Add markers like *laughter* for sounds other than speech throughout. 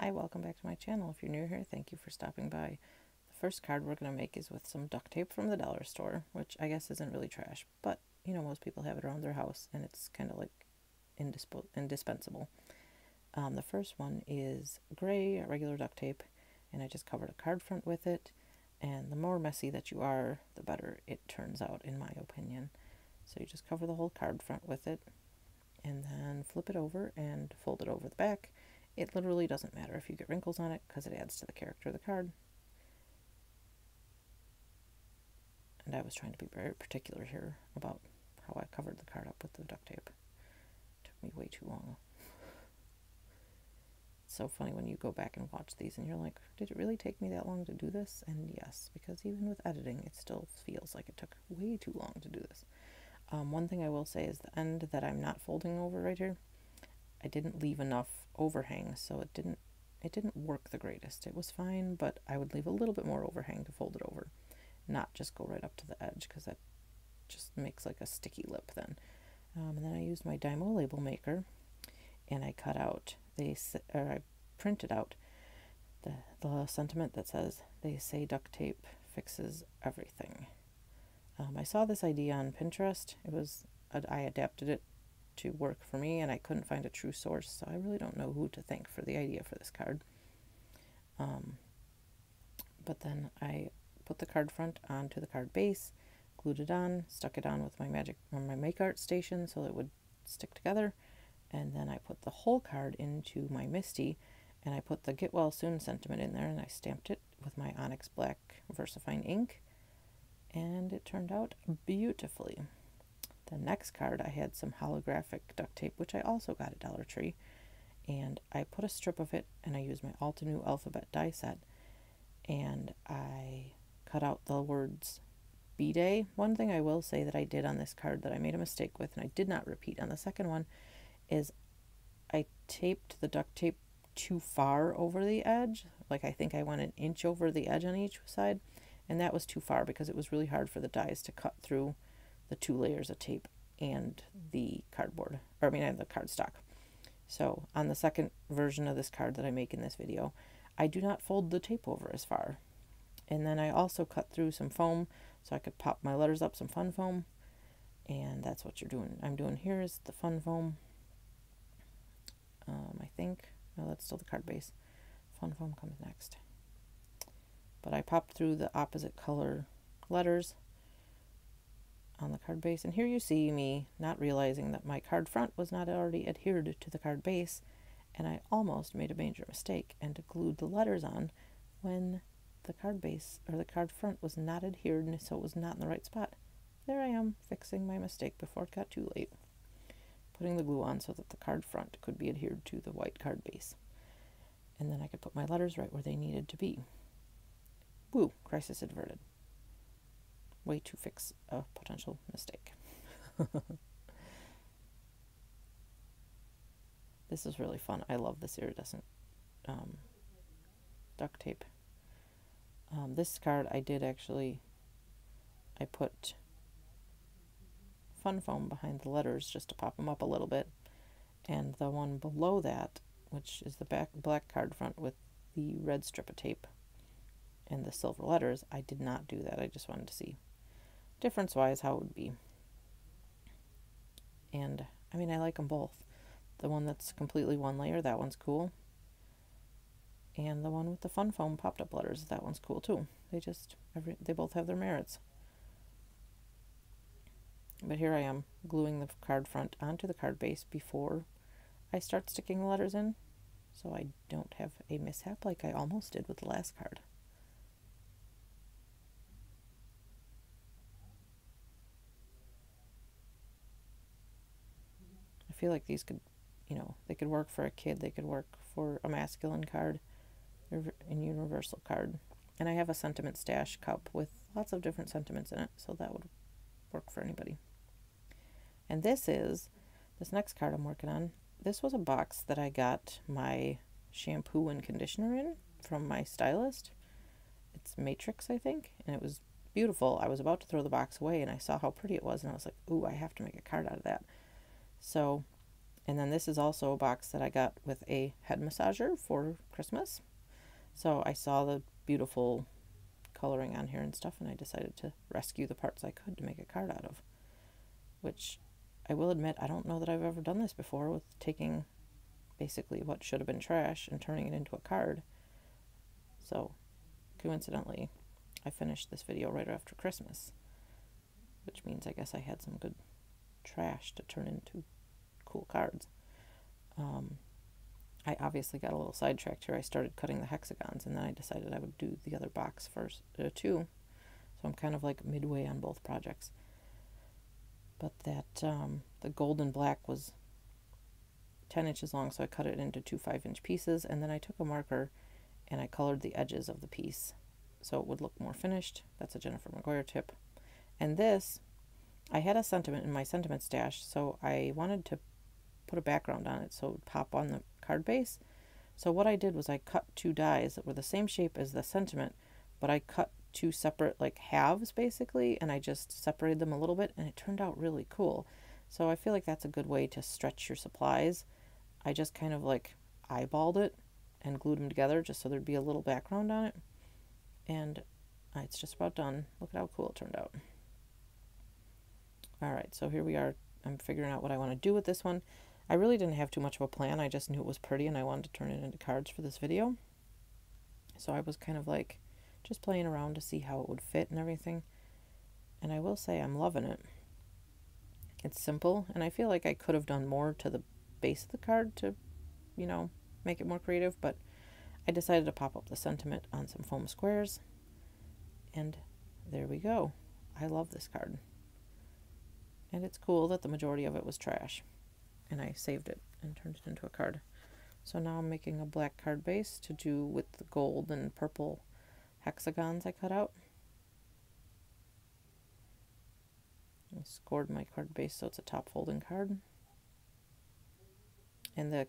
Hi, welcome back to my channel. If you're new here, thank you for stopping by. The first card we're going to make is with some duct tape from the dollar store, which I guess isn't really trash, but you know, most people have it around their house and it's kind of like indisp- indispensable. Um, the first one is gray, regular duct tape, and I just covered a card front with it. And the more messy that you are, the better it turns out, in my opinion. So you just cover the whole card front with it, and then flip it over and fold it over the back. It literally doesn't matter if you get wrinkles on it because it adds to the character of the card. And I was trying to be very particular here about how I covered the card up with the duct tape. It took me way too long. It's so funny when you go back and watch these and you're like, did it really take me that long to do this? And yes, because even with editing, it still feels like it took way too long to do this. Um, one thing I will say is the end that I'm not folding over right here, I didn't leave enough overhang, so it didn't it didn't work the greatest. It was fine, but I would leave a little bit more overhang to fold it over, not just go right up to the edge because that just makes like a sticky lip then. Um, and then I used my Dymo label maker, and I cut out they or I printed out the the sentiment that says they say duct tape fixes everything. Um, I saw this idea on Pinterest. It was I adapted it to work for me, and I couldn't find a true source, so I really don't know who to thank for the idea for this card. Um, but then I put the card front onto the card base, glued it on, stuck it on with my magic or my make art station so it would stick together, and then I put the whole card into my MISTI, and I put the Get Well Soon sentiment in there, and I stamped it with my Onyx Black VersaFine ink and it turned out beautifully. Next card, I had some holographic duct tape, which I also got at Dollar Tree, and I put a strip of it and I used my Altenew alphabet die set and I cut out the words B Day. One thing I will say that I did on this card that I made a mistake with and I did not repeat on the second one is I taped the duct tape too far over the edge. Like I think I went an inch over the edge on each side and that was too far because it was really hard for the dies to cut through the two layers of tape and the cardboard or I mean the cardstock. So on the second version of this card that I make in this video, I do not fold the tape over as far. And then I also cut through some foam so I could pop my letters up some fun foam. And that's what you're doing. I'm doing here is the fun foam. Um, I think, no, that's still the card base. Fun foam comes next but I popped through the opposite color letters on the card base and here you see me not realizing that my card front was not already adhered to the card base and I almost made a major mistake and glued the letters on when the card base or the card front was not adhered so it was not in the right spot. There I am fixing my mistake before it got too late. Putting the glue on so that the card front could be adhered to the white card base. And then I could put my letters right where they needed to be. Woo, crisis averted. Way to fix a potential mistake. *laughs* this is really fun. I love this iridescent um, duct tape. Um, this card I did actually, I put fun foam behind the letters just to pop them up a little bit. And the one below that, which is the back black card front with the red strip of tape, and the silver letters, I did not do that. I just wanted to see difference wise how it would be. And I mean, I like them both. The one that's completely one layer, that one's cool. And the one with the fun foam popped up letters, that one's cool too. They just, every, they both have their merits. But here I am gluing the card front onto the card base before I start sticking the letters in so I don't have a mishap like I almost did with the last card. Feel like these could, you know, they could work for a kid. They could work for a masculine card, and universal card. And I have a sentiment stash cup with lots of different sentiments in it, so that would work for anybody. And this is this next card I'm working on. This was a box that I got my shampoo and conditioner in from my stylist. It's Matrix, I think, and it was beautiful. I was about to throw the box away and I saw how pretty it was and I was like, "Ooh, I have to make a card out of that." So And then this is also a box that I got with a head massager for Christmas. So I saw the beautiful coloring on here and stuff, and I decided to rescue the parts I could to make a card out of. Which I will admit, I don't know that I've ever done this before with taking basically what should have been trash and turning it into a card. So, coincidentally, I finished this video right after Christmas, which means I guess I had some good trash to turn into cool cards. Um, I obviously got a little sidetracked here. I started cutting the hexagons, and then I decided I would do the other box first, uh, too. So I'm kind of like midway on both projects. But that um, the gold and black was 10 inches long, so I cut it into two 5 inch pieces, and then I took a marker and I colored the edges of the piece so it would look more finished. That's a Jennifer McGuire tip. And this, I had a sentiment in my sentiment stash, so I wanted to put a background on it so it would pop on the card base. So what I did was I cut two dies that were the same shape as the sentiment, but I cut two separate like halves basically, and I just separated them a little bit, and it turned out really cool. So I feel like that's a good way to stretch your supplies. I just kind of like eyeballed it and glued them together just so there'd be a little background on it. And it's just about done. Look at how cool it turned out. All right, so here we are. I'm figuring out what I want to do with this one. I really didn't have too much of a plan. I just knew it was pretty and I wanted to turn it into cards for this video. So I was kind of like just playing around to see how it would fit and everything. And I will say I'm loving it. It's simple, and I feel like I could have done more to the base of the card to, you know, make it more creative, but I decided to pop up the sentiment on some foam squares. And there we go. I love this card. And it's cool that the majority of it was trash. And I saved it and turned it into a card. So now I'm making a black card base to do with the gold and purple hexagons I cut out. I scored my card base so it's a top folding card. And the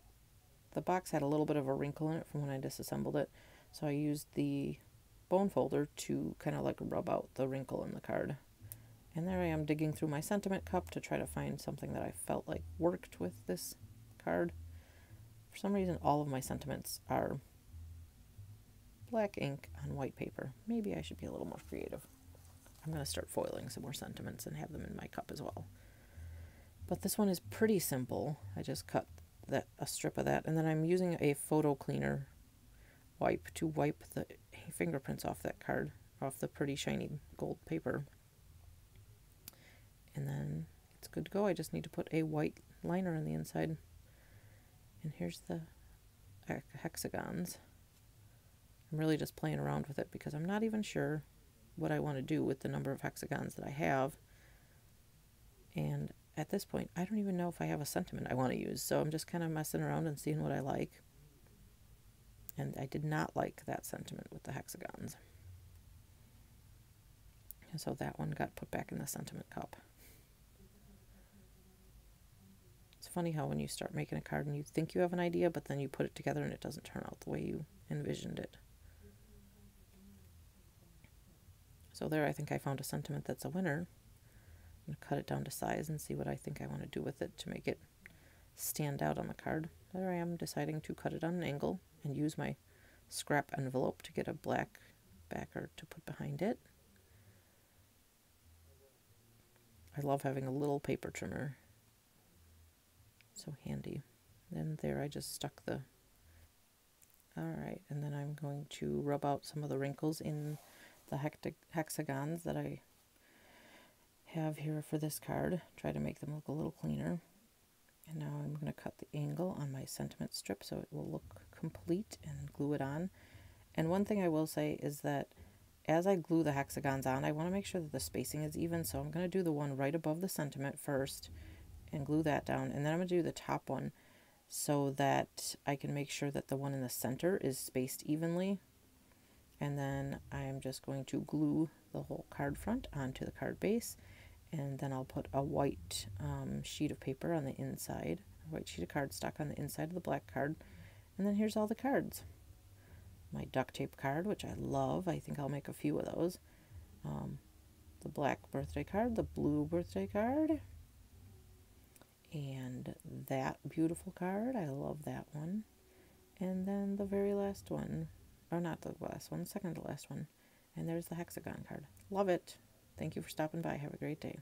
the box had a little bit of a wrinkle in it from when I disassembled it, so I used the bone folder to kind of like rub out the wrinkle in the card. And there I am digging through my sentiment cup to try to find something that I felt like worked with this card. For some reason, all of my sentiments are black ink on white paper. Maybe I should be a little more creative. I'm going to start foiling some more sentiments and have them in my cup as well. But this one is pretty simple. I just cut that a strip of that and then I'm using a photo cleaner wipe to wipe the fingerprints off that card, off the pretty shiny gold paper. And then it's good to go. I just need to put a white liner on the inside. And here's the hexagons. I'm really just playing around with it because I'm not even sure what I want to do with the number of hexagons that I have. And at this point, I don't even know if I have a sentiment I want to use. So I'm just kind of messing around and seeing what I like. And I did not like that sentiment with the hexagons. And so that one got put back in the sentiment cup. It's funny how when you start making a card and you think you have an idea, but then you put it together and it doesn't turn out the way you envisioned it. So there I think I found a sentiment that's a winner. I'm going to cut it down to size and see what I think I want to do with it to make it stand out on the card. There I am deciding to cut it on an angle and use my scrap envelope to get a black backer to put behind it. I love having a little paper trimmer. So handy. Then there I just stuck the... Alright, and then I'm going to rub out some of the wrinkles in the hexagons that I have here for this card. Try to make them look a little cleaner. And now I'm going to cut the angle on my sentiment strip so it will look complete and glue it on. And one thing I will say is that as I glue the hexagons on, I want to make sure that the spacing is even. So I'm going to do the one right above the sentiment first and glue that down. And then I'm going to do the top one so that I can make sure that the one in the center is spaced evenly and then I'm just going to glue the whole card front onto the card base and then I'll put a white um, sheet of paper on the inside, a white sheet of cardstock on the inside of the black card, and then here's all the cards. My duct tape card, which I love, I think I'll make a few of those. Um, the black birthday card, the blue birthday card, And that beautiful card, I love that one. And then the very last one, or not the last one, second to last one. And there's the hexagon card. Love it. Thank you for stopping by. Have a great day.